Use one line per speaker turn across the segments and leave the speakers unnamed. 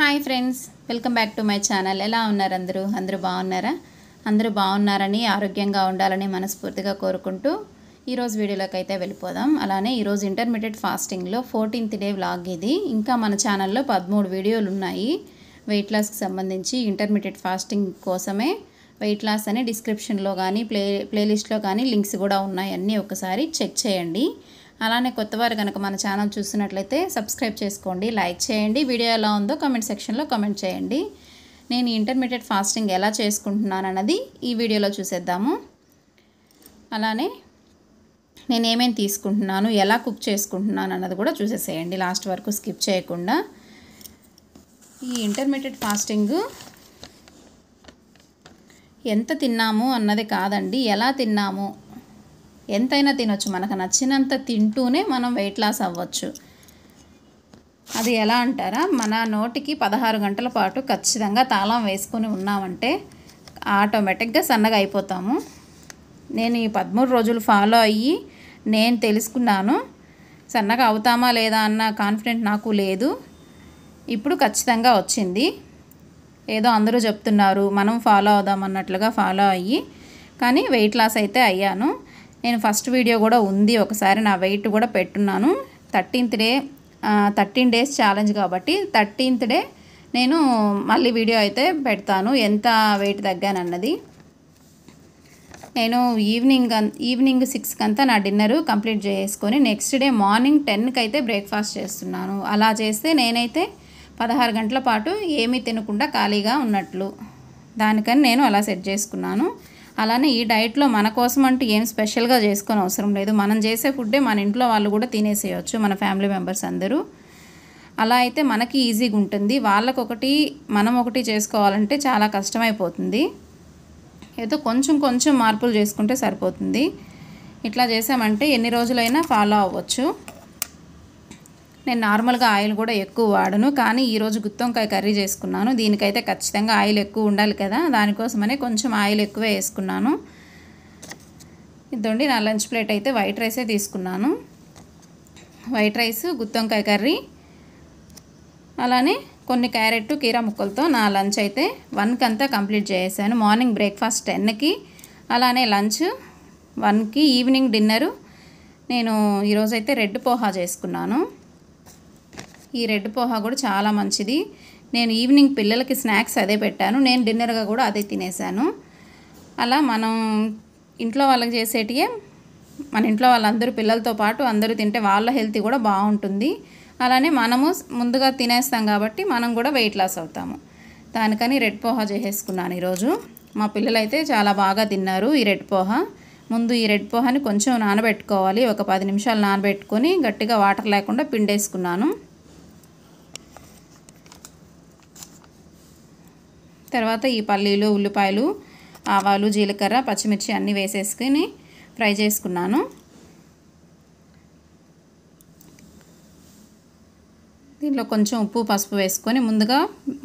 Hi friends welcome back to my channel. ఎలా ఉన్నారు అందరూ? అందరూ బాగున్నారా? అందరూ బాగున్నారని ఆరోగ్యంగా ఉండాలని మనస్ఫూర్తిగా కోరుకుంటూ ఈరోజు వీడియోలోకి అయితే వెళ్ళిపోదాం. అలానే ఈరోజు ఇంటర్మీడియట్ ఫాస్టింగ్లో ఫోర్టీన్త్ డే వ్లాగ్ ఇది. ఇంకా మన ఛానల్లో పదమూడు వీడియోలు ఉన్నాయి. వెయిట్ లాస్కి సంబంధించి ఇంటర్మీడియట్ ఫాస్టింగ్ కోసమే వెయిట్ లాస్ అని డిస్క్రిప్షన్లో కానీ ప్లే ప్లేలిస్ట్లో కానీ లింక్స్ కూడా ఉన్నాయి. అన్నీ ఒకసారి చెక్ చేయండి. అలానే కొత్తవారు కనుక మన ఛానల్ చూస్తున్నట్లయితే సబ్స్క్రైబ్ చేసుకోండి లైక్ చేయండి. వీడియో ఎలా ఉందో కమెంట్ సెక్షన్లో కమెంట్ చేయండి. నేను ఇంటర్మీడియట్ ఫాస్టింగ్ ఎలా చేసుకుంటున్నాను అన్నది ఈ వీడియోలో చూసేద్దాము. అలానే నేను ఏమేమి తీసుకుంటున్నాను ఎలా కుక్ చేసుకుంటున్నాను అన్నది కూడా చూసేసేయండి. లాస్ట్ వరకు స్కిప్ చేయకుండా. ఈ ఇంటర్మీడియట్ ఫాస్టింగ్ ఎంత తిన్నాము అన్నది కాదండి. ఎలా తిన్నాము ఎంతైనా తినొచ్చు. మనకు నచ్చినంత తింటూనే మనం వెయిట్ లాస్ అవ్వచ్చు. అది ఎలా అంటారా? మన నోటికి పదహారు గంటల పాటు ఖచ్చితంగా తాళం వేసుకొని ఉన్నామంటే ఆటోమేటిక్గా సన్నగా అయిపోతాము. నేను ఈ పదమూడు రోజులు ఫాలో అయ్యి నేను తెలుసుకున్నాను సన్నగా అవుతామా లేదా అన్న కాన్ఫిడెంట్ నాకు లేదు. ఇప్పుడు ఖచ్చితంగా వచ్చింది. ఏదో అందరూ చెప్తున్నారు మనం ఫాలో అవుదాం అన్నట్లుగా ఫాలో అయ్యి. కానీ వెయిట్ లాస్ అయితే అయ్యాను. నేను ఫస్ట్ వీడియో కూడా ఉంది. ఒకసారి నా వెయిట్ కూడా పెట్టున్నాను. Thirteenth day thirteen days challenge కాబట్టి థర్టీన్త్ డే నేను మళ్ళీ వీడియో అయితే పెడతాను. ఎంత వెయిట్ తగ్గానన్నది. నేను ఈవినింగ్ ఈవినింగ్ సిక్స్కి అంతా నా డిన్నర్ కంప్లీట్ చేసుకొని నెక్స్ట్ డే మార్నింగ్ టెన్కి అయితే బ్రేక్ఫాస్ట్ చేస్తున్నాను. అలా చేస్తే నేనైతే పదహారు గంటల పాటు ఏమీ తినకుండా ఖాళీగా ఉన్నట్లు. దానికని నేను అలా సెట్ చేసుకున్నాను. అలానే ఈ డైట్లో మన కోసం అంటూ ఏం స్పెషల్గా చేసుకొని అవసరం లేదు. మనం చేసే ఫుడ్డే మన ఇంట్లో వాళ్ళు కూడా తినేసేయచ్చు మన ఫ్యామిలీ మెంబర్స్ అందరూ. అలా అయితే మనకి ఈజీగా ఉంటుంది. వాళ్ళకొకటి మనం ఒకటి చేసుకోవాలంటే చాలా కష్టమైపోతుంది. ఏదో కొంచెం కొంచెం మార్పులు చేసుకుంటే సరిపోతుంది. ఇట్లా చేసామంటే ఎన్ని రోజులైనా ఫాలో అవ్వచ్చు. నేను నార్మల్గా ఆయిల్ కూడా ఎక్కువ వాడను కానీ ఈరోజు గుత్తొంకాయ కర్రీ చేసుకున్నాను. దీనికైతే ఖచ్చితంగా ఆయిల్ ఎక్కువ ఉండాలి కదా దానికోసమనే కొంచెం ఆయిల్ ఎక్కువ వేసుకున్నాను. ఇదండి నా లంచ్ ప్లేట్ అయితే వైట్ రైసే తీసుకున్నాను. వైట్ రైస్ గుత్తొంకాయ కర్రీ అలానే కొన్ని క్యారెట్ కీరా ముక్కలతో నా లంచ్ అయితే వన్కి అంతా కంప్లీట్ చేసేసాను. మార్నింగ్ బ్రేక్ఫాస్ట్ టెన్కి అలానే లంచ్ వన్కి ఈవినింగ్ డిన్నరు. నేను ఈరోజైతే రెడ్ పోహా చేసుకున్నాను. ఈ రెడ్ పోహా కూడా చాలా మంచిది. నేను ఈవినింగ్ పిల్లలకి స్నాక్స్ అదే పెట్టాను. నేను డిన్నర్గా కూడా అదే తినేసాను. అలా మనం ఇంట్లో వాళ్ళకి చేసేటియే మన ఇంట్లో వాళ్ళందరూ పిల్లలతో పాటు అందరూ తింటే వాళ్ళ హెల్త్ కూడా బాగుంటుంది. అలానే మనము ముందుగా తినేస్తాం కాబట్టి మనం కూడా వెయిట్ లాస్ అవుతాము. దానికని రెడ్ పోహా చేసేసుకున్నాను ఈరోజు. మా పిల్లలైతే చాలా బాగా తిన్నారు ఈ రెడ్ పోహా. ముందు ఈ రెడ్ పోహాని కొంచెం నానబెట్టుకోవాలి. ఒక పది నిమిషాలు నానబెట్టుకొని గట్టిగా వాటర్ లేకుండా పిండేసుకున్నాను. తర్వాత ఈ పల్లీలు ఉల్లిపాయలు ఆవాలు జీలకర్ర పచ్చిమిర్చి అన్నీ వేసేసుకుని ఫ్రై చేసుకున్నాను. దీంట్లో కొంచెం ఉప్పు పసుపు వేసుకొని ముందుగా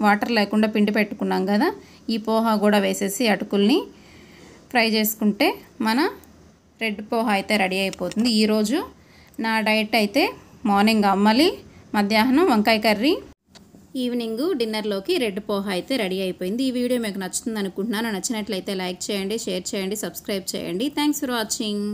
వాటర్ లేకుండా పిండి పెట్టుకున్నాం కదా ఈ పోహా కూడా వేసేసి అటుకుల్ని ఫ్రై చేసుకుంటే మన రెడ్ పోహా అయితే రెడీ అయిపోతుంది. ఈరోజు నా డైట్ అయితే మార్నింగ్ అమ్మలి మధ్యాహ్నం వంకాయ కర్రీ ఈవినింగ్ డిన్నర్లోకి రెడ్ పోహా అయితే రెడీ అయిపోయింది. ఈ వీడియో మీకు నచ్చుతుంది అనుకుంటున్నాను నచ్చినట్లయితే లైక్ చేయండి షేర్ చేయండి సబ్స్క్రైబ్ చేయండి. Thanks for watching.